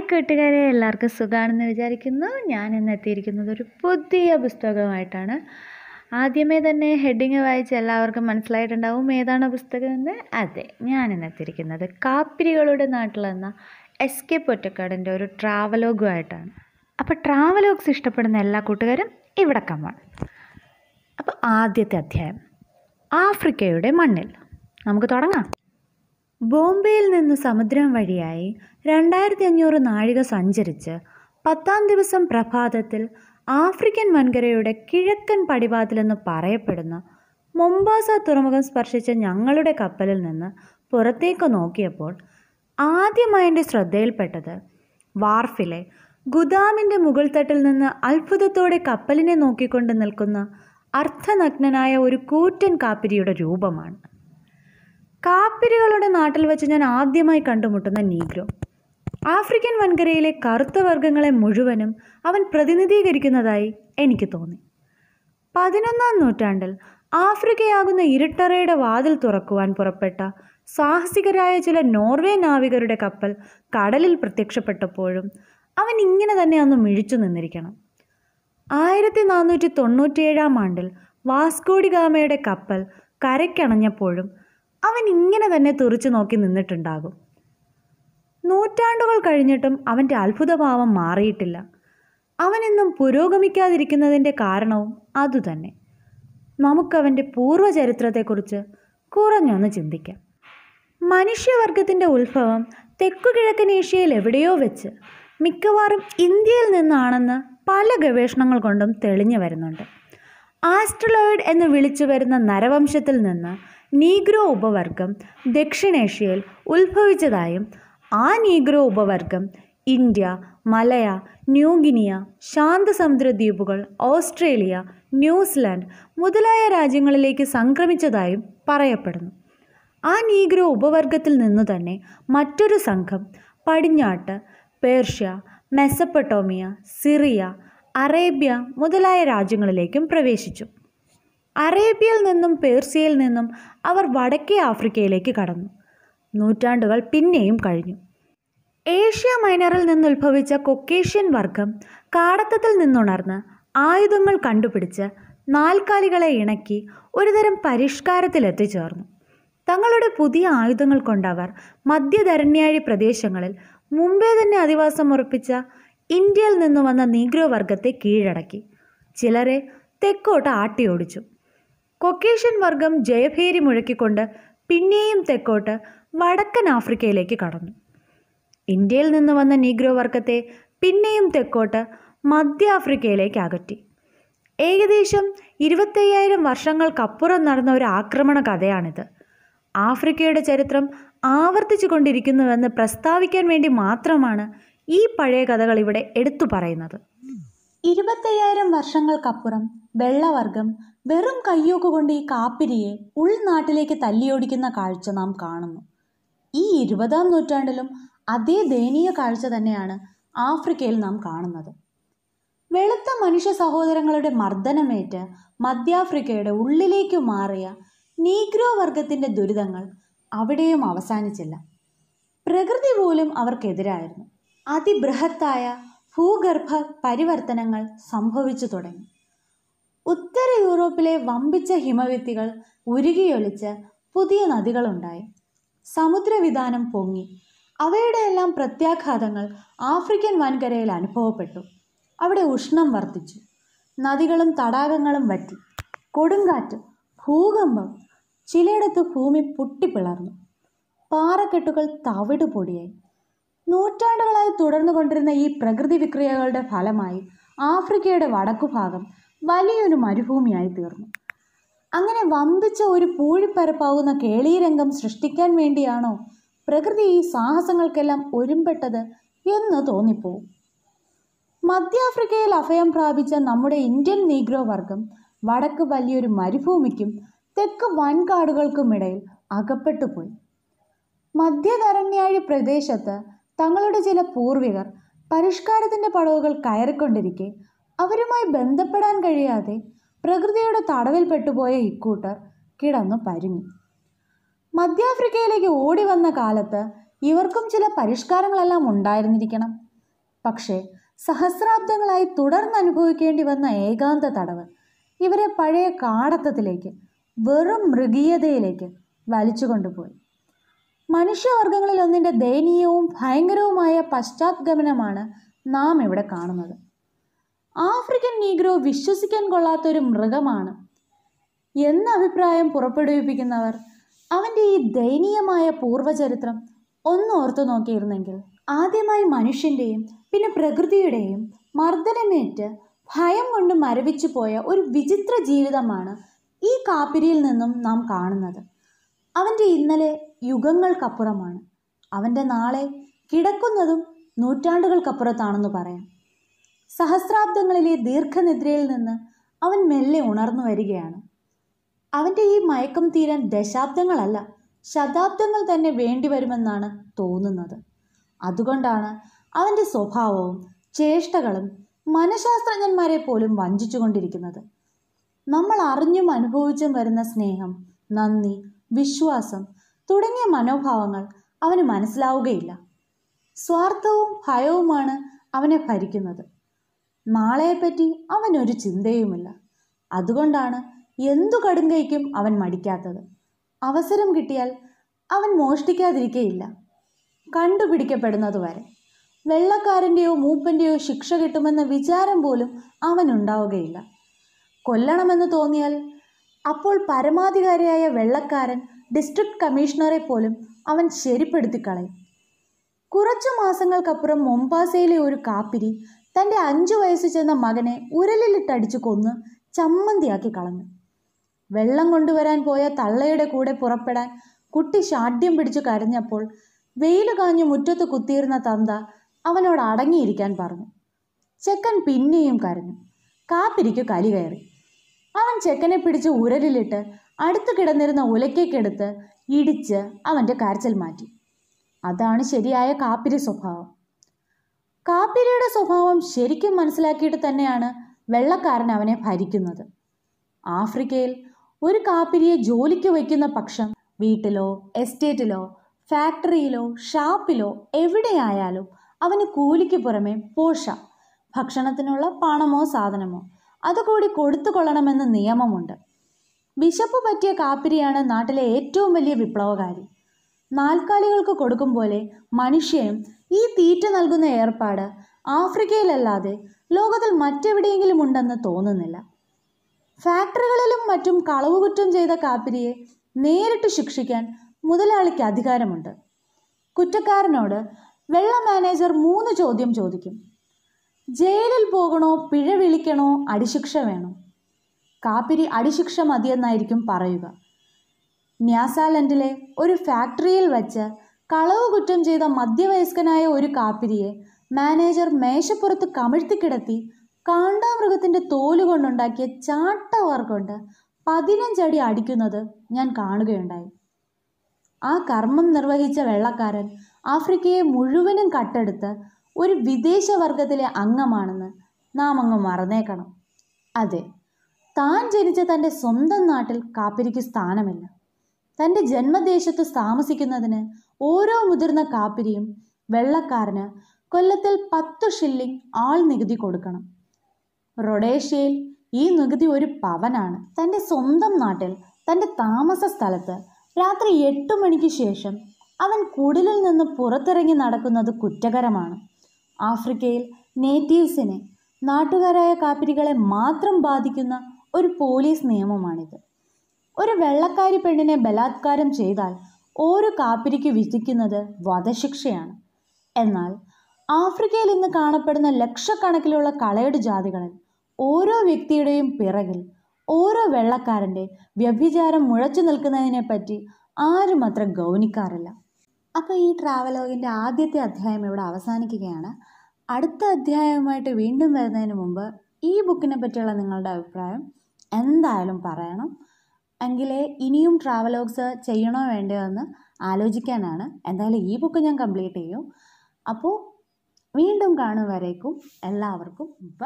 Hi കൂട്ടുകാരെ എല്ലാവർക്കും സുഖമാണെന്ന് വിചാരിക്കുന്നു. ഞാൻ ഇന്ന് എത്തിയിരിക്കുന്നത് ഒരു പുതിയ പുസ്തകമായിട്ടാണ് ആദ്യമേ തന്നെ ഹെഡിങ് വായിച്ച് എല്ലാവർക്കും മനസ്സിലായിട്ടുണ്ടാവും ഏതാണ് പുസ്തകം എന്ന് അതെ ഞാൻ ഇന്ന് എത്തിയിരിക്കുന്നത് കാപ്പിരികളുടെ നാട്ടിലെന്ന എസ് കെ പൊറ്റക്കാടിന്റെ ഒരു ട്രാവലോഗുമായിട്ടാണ്. അപ്പോൾ ട്രാവലോഗ്സ് ഇഷ്ടപ്പെടുന്ന എല്ലാ കൂട്ടുകാരും ഇവിടെ കമ്മാണ് അപ്പോൾ ആദ്യത്തെ അധ്യായം ആഫ്രിക്കയുടെ മണ്ണിൽ. നമുക്ക് തുടങ്ങാം. ബോംബെയിൽ നിന്ന് സമുദ്രം വഴിയായി രണ്ടായിരത്തി അഞ്ഞൂറ് നാഴിക സഞ്ചരിച്ച് പത്താം ദിവസം പ്രഭാതത്തിൽ ആഫ്രിക്കൻ വൻകരയുടെ കിഴക്കൻ പടിവാതിലെന്ന് പറയപ്പെടുന്ന മൊംബാസ തുറമുഖം സ്പർശിച്ച ഞങ്ങളുടെ കപ്പലിൽ നിന്ന് പുറത്തേക്ക് നോക്കിയപ്പോൾ ആദ്യമായി എന്റെ ശ്രദ്ധയിൽപ്പെട്ടത് വാർഫിലെ ഗുദാമിന്റെ മുകൾ തട്ടിൽ നിന്ന് അത്ഭുതത്തോടെ കപ്പലിനെ നോക്കിക്കൊണ്ട് നിൽക്കുന്ന അർത്ഥനഗ്നനായ ഒരു കൂറ്റൻ കാപ്പിരിയുടെ രൂപമാണ്. കാപ്പിരികളുടെ നാട്ടിൽ വെച്ച് ഞാൻ ആദ്യമായി കണ്ടുമുട്ടുന്ന നീഗ്രോ. ആഫ്രിക്കൻ വൻകരയിലെ കറുത്ത വർഗങ്ങളെ മുഴുവനും അവൻ പ്രതിനിധീകരിക്കുന്നതായി എനിക്ക് തോന്നി. പതിനൊന്നാം നൂറ്റാണ്ടിൽ ആഫ്രിക്കയാകുന്ന ഇരുട്ടറയുടെ വാതിൽ തുറക്കുവാൻ പുറപ്പെട്ട സാഹസികരായ ചില നോർവേ നാവികരുടെ കപ്പൽ കടലിൽ പ്രത്യക്ഷപ്പെട്ടപ്പോഴും അവൻ ഇങ്ങനെ തന്നെ അന്ന് മിഴിച്ചു നിന്നിരിക്കണം. ആയിരത്തി നാനൂറ്റി തൊണ്ണൂറ്റിയേഴാം ആണ്ടിൽ വാസ്കോഡിഗാമയുടെ കപ്പൽ കരയ്ക്കണഞ്ഞപ്പോഴും അവൻ ഇങ്ങനെ തന്നെ തുറിച്ചു നോക്കി നിന്നിട്ടുണ്ടാകും. നൂറ്റാണ്ടുകൾ കഴിഞ്ഞിട്ടും അവന്റെ അത്ഭുതഭാവം മാറിയിട്ടില്ല. അവനെന്നും പുരോഗമിക്കാതിരിക്കുന്നതിന്റെ കാരണവും അതുതന്നെ. നമുക്കവന്റെ പൂർവചരിത്രത്തെക്കുറിച്ച് കുറഞ്ഞൊന്ന് ചിന്തിക്കാം. മനുഷ്യവർഗത്തിന്റെ ഉത്ഭവം തെക്കുകിഴക്കൻ ഏഷ്യയിൽ എവിടെയോ വെച്ച് മിക്കവാറും ഇന്ത്യയിൽ നിന്നാണെന്ന് പല ഗവേഷണങ്ങൾ കൊണ്ടും തെളിഞ്ഞു വരുന്നുണ്ട്. ആസ്ട്രലോയിഡ് എന്ന് വിളിച്ചു വരുന്ന നരവംശത്തിൽ നിന്ന് നീഗ്രോ ഉപവർഗം ദക്ഷിണേഷ്യയിൽ ഉത്ഭവിച്ചതായും ആ നീഗ്രോ ഉപവർഗം ഇന്ത്യ മലയ ന്യൂഗിനിയ ശാന്തസമുദ്ര ദ്വീപുകൾ ഓസ്ട്രേലിയ ന്യൂസിലാൻഡ് മുതലായ രാജ്യങ്ങളിലേക്ക് സംക്രമിച്ചതായും പറയപ്പെടുന്നു. ആ നീഗ്രോ ഉപവർഗത്തിൽ നിന്നു തന്നെ മറ്റൊരു സംഘം പടിഞ്ഞാട്ട് പേർഷ്യ മെസപ്പട്ടോമിയ സിറിയ അറേബ്യ മുതലായ രാജ്യങ്ങളിലേക്കും പ്രവേശിച്ചു. അറേബ്യയിൽ നിന്നും പേർഷ്യയിൽ നിന്നും അവർ വടക്കേ ആഫ്രിക്കയിലേക്ക് കടന്നു. നൂറ്റാണ്ടുകൾ പിന്നെയും കഴിഞ്ഞു. ഏഷ്യ മൈനറിൽ നിന്നുത്ഭവിച്ച കൊക്കേഷ്യൻ വർഗം കാടത്തത്തിൽ നിന്നുണർന്ന് ആയുധങ്ങൾ കണ്ടുപിടിച്ച് നാൽക്കാലികളെ ഇണക്കി ഒരുതരം പരിഷ്കാരത്തിൽ എത്തിച്ചേർന്നു തങ്ങളുടെ പുതിയ ആയുധങ്ങൾ കൊണ്ടവർ മധ്യധരണ്യാഴി പ്രദേശങ്ങളിൽ മുമ്പേ തന്നെ അധിവാസം ഉറപ്പിച്ച ഇന്ത്യയിൽ നിന്ന് വന്ന നീഗ്രോ വർഗത്തെ കീഴടക്കി. ചിലരെ തെക്കോട്ട് ആട്ടിയോടിച്ചു. കൊക്കേഷ്യൻ വർഗം ജയഭേരി മുഴക്കിക്കൊണ്ട് പിന്നെയും തെക്കോട്ട് വടക്കൻ ആഫ്രിക്കയിലേക്ക് കടന്നു. ഇന്ത്യയിൽ നിന്ന് വന്ന നീഗ്രോ വർഗത്തെ പിന്നെയും തെക്കോട്ട് മധ്യ ആഫ്രിക്കയിലേക്ക് അകറ്റി. ഏകദേശം ഇരുപത്തയ്യായിരം വർഷങ്ങൾക്കപ്പുറം നടന്ന ഒരു ആക്രമണ കഥയാണിത്. ആഫ്രിക്കയുടെ ചരിത്രം ആവർത്തിച്ചു കൊണ്ടിരിക്കുന്നുവെന്ന് പ്രസ്താവിക്കാൻ വേണ്ടി മാത്രമാണ് ഈ പഴയ കഥകൾ ഇവിടെ എടുത്തു പറയുന്നത്. ഇരുപത്തയ്യായിരം വർഷങ്ങൾക്കപ്പുറം വെള്ളവർഗം വെറും കയ്യൂക്കുകൊണ്ട് ഈ കാപ്പിരിയെ ഉൾനാട്ടിലേക്ക് തല്ലിയോടിക്കുന്ന കാഴ്ച നാം കാണുന്നു. ഈ ഇരുപതാം നൂറ്റാണ്ടിലും അതേ ദയനീയ കാഴ്ച തന്നെയാണ് ആഫ്രിക്കയിൽ നാം കാണുന്നത്. വെളുത്ത മനുഷ്യ സഹോദരങ്ങളുടെ മർദ്ദനമേറ്റ് മധ്യാഫ്രിക്കയുടെ ഉള്ളിലേക്ക് മാറിയ നീഗ്രോ വർഗത്തിന്റെ ദുരിതങ്ങൾ അവിടെയും അവസാനിച്ചില്ല. പ്രകൃതി പോലും അവർക്കെതിരായിരുന്നു. അതിബൃഹത്തായ ഭൂഗർഭ പരിവർത്തനങ്ങൾ സംഭവിച്ചു തുടങ്ങി. ഉത്തര യൂറോപ്പിലെ വമ്പിച്ച ഹിമവിത്തികൾ ഉരുകിയൊലിച്ച് പുതിയ നദികളുണ്ടായി. സമുദ്രവിധാനം പൊങ്ങി. അവയുടെയെല്ലാം പ്രത്യാഘാതങ്ങൾ ആഫ്രിക്കൻ വൻകരയിൽ അനുഭവപ്പെട്ടു. അവിടെ ഉഷ്ണം വർദ്ധിച്ചു. നദികളും തടാകങ്ങളും വറ്റി. കൊടുങ്കാറ്റ് ഭൂകമ്പം ചിലയിടത്ത് ഭൂമി പൊട്ടിപ്പിളർന്നു. പാറക്കെട്ടുകൾ തവിട് പൊടിയായി നൂറ്റാണ്ടുകളായി തുടർന്നു കൊണ്ടിരുന്ന ഈ പ്രകൃതി വിക്രിയകളുടെ ഫലമായി ആഫ്രിക്കയുടെ വടക്കുഭാഗം വലിയൊരു മരുഭൂമിയായി തീർന്നു. അങ്ങനെ വമ്പിച്ച ഒരു പൂഴിപ്പരപ്പാവുന്ന കേളീരംഗം സൃഷ്ടിക്കാൻ വേണ്ടിയാണോ പ്രകൃതി ഈ സാഹസങ്ങൾക്കെല്ലാം ഒരുമ്പെട്ടത് എന്ന് തോന്നിപ്പോവും. മധ്യാഫ്രിക്കയിൽ അഭയം പ്രാപിച്ച നമ്മുടെ ഇന്ത്യൻ നീഗ്രോ വർഗം വടക്ക് വലിയൊരു മരുഭൂമിക്കും തെക്ക് വൻകാടുകൾക്കുമിടയിൽ അകപ്പെട്ടുപോയി. മധ്യധരണ്യാഴി പ്രദേശത്ത് തങ്ങളുടെ ചില പൂർവികർ പരിഷ്കാരത്തിന്റെ പടവുകൾ കയറിക്കൊണ്ടിരിക്കെ അവരുമായി ബന്ധപ്പെടാൻ കഴിയാതെ പ്രകൃതിയുടെ തടവിൽപ്പെട്ടുപോയ ഇക്കൂട്ടർ കിടന്നു പരുങ്ങി. മധ്യാഫ്രിക്കയിലേക്ക് ഓടി വന്ന കാലത്ത് ഇവർക്കും ചില പരിഷ്കാരങ്ങളെല്ലാം ഉണ്ടായിരുന്നിരിക്കണം. പക്ഷേ സഹസ്രാബ്ദങ്ങളായി തുടർന്ന് അനുഭവിക്കേണ്ടി വന്ന ഏകാന്ത തടവ് ഇവരെ പഴയ കാടത്തത്തിലേക്ക് വെറും മൃഗീയതയിലേക്ക് വലിച്ചു കൊണ്ടുപോയി മനുഷ്യവർഗങ്ങളിൽ ഒന്നിന്റെ ദയനീയവും ഭയങ്കരവുമായ പശ്ചാത്തഗമനമാണ് നാം ഇവിടെ കാണുന്നത്. ആഫ്രിക്കൻ നീഗ്രോ വിശ്വസിക്കാൻ കൊള്ളാത്തൊരു മൃഗമാണ്. എന്ന അഭിപ്രായം പുറപ്പെടുവിപ്പിക്കുന്നവർ അവന്റെ ഈ ദയനീയമായ പൂർവചരിത്രം ഒന്ന് ഓർത്തു നോക്കിയിരുന്നെങ്കിൽ ആദ്യമായി മനുഷ്യന്റെയും പിന്നെ പ്രകൃതിയുടെയും മർദ്ദനമേറ്റ് ഭയം കൊണ്ട് മരവിച്ചു പോയ ഒരു വിചിത്ര ജീവിതമാണ് ഈ കാപ്പിരിയിൽ നിന്നും നാം കാണുന്നത്. അവന്റെ ഇന്നലെ യുഗങ്ങൾക്കപ്പുറമാണ്. അവന്റെ നാളെ കിടക്കുന്നതും നൂറ്റാണ്ടുകൾക്കപ്പുറത്താണെന്ന് പറയാം. സഹസ്രാബ്ദങ്ങളിലെ ദീർഘനിദ്രയിൽ നിന്ന് അവൻ മെല്ലെ ഉണർന്നു വരികയാണ്. അവന്റെ ഈ മയക്കം തീരാൻ ദശാബ്ദങ്ങളല്ല ശതാബ്ദങ്ങൾ തന്നെ വേണ്ടിവരുമെന്നാണ് തോന്നുന്നത്. അതുകൊണ്ടാണ് അവന്റെ സ്വഭാവവും ചേഷ്ടകളും മനഃശാസ്ത്രജ്ഞന്മാരെ പോലും വഞ്ചിച്ചുകൊണ്ടിരിക്കുന്നത്. നമ്മൾ അറിഞ്ഞും അനുഭവിച്ചും വരുന്ന സ്നേഹം നന്ദി വിശ്വാസം തുടങ്ങിയ മനോഭാവങ്ങൾ അവന് മനസ്സിലാവുകയില്ല. സ്വാർത്ഥവും ഭയവുമാണ് അവനെ ഭരിക്കുന്നത്. നാളെയെപ്പറ്റി അവനൊരു ചിന്തയുമില്ല. അതുകൊണ്ടാണ് എന്തു കടുങ്കൈക്കും അവൻ മടിക്കാത്തത്. അവസരം കിട്ടിയാൽ അവൻ മോഷ്ടിക്കാതിരിക്കയില്ല. കണ്ടുപിടിക്കപ്പെടുന്നത് വരെ വെള്ളക്കാരന്റെയോ മൂപ്പന്റെയോ ശിക്ഷ കിട്ടുമെന്ന വിചാരം പോലും അവനുണ്ടാവുകയില്ല. കൊല്ലണമെന്ന് തോന്നിയാൽ അപ്പോൾ പരമാധികാരിയായ വെള്ളക്കാരൻ ഡിസ്ട്രിക്ട് കമ്മീഷണറെ പോലും അവൻ ശരിപ്പെടുത്തിക്കളയും. കുറച്ചു മാസങ്ങൾക്കപ്പുറം മൊംബാസയിലെ ഒരു കാപ്പിരി തന്റെ അഞ്ചു വയസ്സ് ചെന്ന മകനെ ഉരലിലിട്ടടിച്ചു കൊന്ന് ചമ്മന്തിയാക്കി കളഞ്ഞു. വെള്ളം കൊണ്ടുവരാൻ പോയ തള്ളയുടെ കൂടെ പുറപ്പെടാൻ കുട്ടി ഷാഢ്യം പിടിച്ചു കരഞ്ഞപ്പോൾ വെയിൽ കാഞ്ഞു മുറ്റത്ത് കുത്തിയിരുന്ന തന്ത അവനോട് അടങ്ങിയിരിക്കാൻ പറഞ്ഞു. ചെക്കൻ പിന്നെയും കരഞ്ഞു. കാപ്പിരിക്ക് കലി കയറി. അവൻ ചെക്കനെ പിടിച്ച് ഉരലിലിട്ട് അടുത്ത് കിടന്നിരുന്ന ഉലക്കേക്കെടുത്ത് ഇടിച്ച് അവന്റെ കരച്ചൽ മാറ്റി. അതാണ് ശരിയായ കാപ്പിരി സ്വഭാവം. കാപ്പിരിയുടെ സ്വഭാവം ശരിക്കും മനസ്സിലാക്കിയിട്ട് തന്നെയാണ് വെള്ളക്കാരൻ അവനെ ഭരിക്കുന്നത്. ആഫ്രിക്കയിൽ ഒരു കാപ്പിരിയെ ജോലിക്ക് വയ്ക്കുന്ന പക്ഷം വീട്ടിലോ എസ്റ്റേറ്റിലോ ഫാക്ടറിയിലോ ഷാപ്പിലോ എവിടെയായാലും അവന് കൂലിക്ക് പുറമെ പോഷ ഭക്ഷണത്തിനുള്ള പണമോ സാധനമോ അതുകൂടി കൊടുത്തു കൊള്ളണമെന്ന് നിയമമുണ്ട്. ബിഷപ്പ് പറ്റിയ കാപ്പിരിയാണ് നാട്ടിലെ ഏറ്റവും വലിയ വിപ്ലവകാരി. നാൽക്കാലികൾക്ക് കൊടുക്കും പോലെ മനുഷ്യനും ഈ തീറ്റ നൽകുന്ന ഏർപ്പാട് ആഫ്രിക്കയിലല്ലാതെ ലോകത്തിൽ മറ്റെവിടെയെങ്കിലും ഉണ്ടെന്ന് തോന്നുന്നില്ല. ഫാക്ടറികളിലും മറ്റും കളവുകുറ്റം ചെയ്ത കാപ്പിരിയെ നേരിട്ട് ശിക്ഷിക്കാൻ മുതലാളിക്ക് അധികാരമുണ്ട്. കുറ്റക്കാരനോട് വെള്ള മാനേജർ മൂന്ന് ചോദ്യം ചോദിക്കും. ജയിലിൽ പോകണോ പിഴ വിളിക്കണോ അടിശിക്ഷ വേണോ? കാപ്പിരി അടിശിക്ഷ മതിയെന്നായിരിക്കും പറയുക. ന്യാസാലൻഡിലെ ഒരു ഫാക്ടറിയിൽ വച്ച് കളവ് കുറ്റം ചെയ്ത മധ്യവയസ്കനായ ഒരു കാപ്പിരിയെ മാനേജർ മേശപ്പുറത്ത് കമിഴ്ത്തിക്കിടത്തി കാണ്ടാമൃഗത്തിന്റെ തോൽ കൊണ്ടുണ്ടാക്കിയ ചാട്ടവാർ കൊണ്ട് പതിനഞ്ചടി അടിക്കുന്നത് ഞാൻ കാണുകയുണ്ടായി. ആ കർമ്മം നിർവഹിച്ച വെള്ളക്കാരൻ ആഫ്രിക്കയെ മുഴുവനും കട്ടെടുത്ത് ഒരു വിദേശ വർഗത്തിലെ അംഗമാണെന്ന് നാം അങ്ങ് മറന്നേക്കണം. അതെ താൻ ജനിച്ച തന്റെ സ്വന്തം നാട്ടിൽ കാപ്പിരിക്ക് സ്ഥാനമില്ല. തന്റെ ജന്മദേശത്ത് താമസിക്കുന്നതിന് ഓരോ മുതിർന്ന കാപ്പിരിയും വെള്ളക്കാരന് കൊല്ലത്തിൽ പത്ത് ഷില്ലിംഗ് ആൾ നികുതി കൊടുക്കണം. റൊഡേഷ്യയിൽ ഈ നികുതി ഒരു പവനാണ്. തന്റെ സ്വന്തം നാട്ടിൽ തന്റെ താമസ സ്ഥലത്ത് രാത്രി എട്ട് മണിക്ക് ശേഷം അവൻ കുടിലിൽ നിന്ന് പുറത്തിറങ്ങി നടക്കുന്നത് കുറ്റകരമാണ്. ആഫ്രിക്കയിൽ നേറ്റീവ്സിനെ നാട്ടുകാരായ കാപ്പിരികളെ മാത്രം ബാധിക്കുന്ന ഒരു പോലീസ് നിയമമാണിത്. ഒരു വെള്ളക്കാരി പെണ്ണിനെ ബലാത്കാരം ചെയ്താൽ ഓരോ കാപ്പിരിക്ക് വിധിക്കുന്നത് വധശിക്ഷയാണ്. എന്നാൽ ആഫ്രിക്കയിൽ ഇന്ന് കാണപ്പെടുന്ന ലക്ഷക്കണക്കിലുള്ള കളയട് ജാതികളിൽ ഓരോ വ്യക്തിയുടെയും പിറകിൽ ഓരോ വെള്ളക്കാരന്റെ വ്യഭിചാരം മുഴച്ചു നിൽക്കുന്നതിനെ പറ്റി ആരും അത്ര ഗൗനിക്കാറില്ല. അപ്പോൾ ഈ ട്രാവലോഗിന്റെ ആദ്യത്തെ അധ്യായം ഇവിടെ അവസാനിക്കുകയാണ്. അടുത്ത അധ്യായവുമായിട്ട് വീണ്ടും വരുന്നതിന് മുമ്പ് ഈ ബുക്കിനെ പറ്റിയുള്ള നിങ്ങളുടെ അഭിപ്രായം എന്തായാലും പറയണം. എങ്കിലേ ഇനിയും ട്രാവലോഗ്സ് ചെയ്യണോ വേണ്ടയോ എന്ന് ആലോചിക്കാനാണ്. എന്തായാലും ഈ ബുക്ക് ഞാൻ കംപ്ലീറ്റ് ചെയ്യും. അപ്പോൾ വീണ്ടും കാണും വരേക്കും. എല്ലാവർക്കും ബ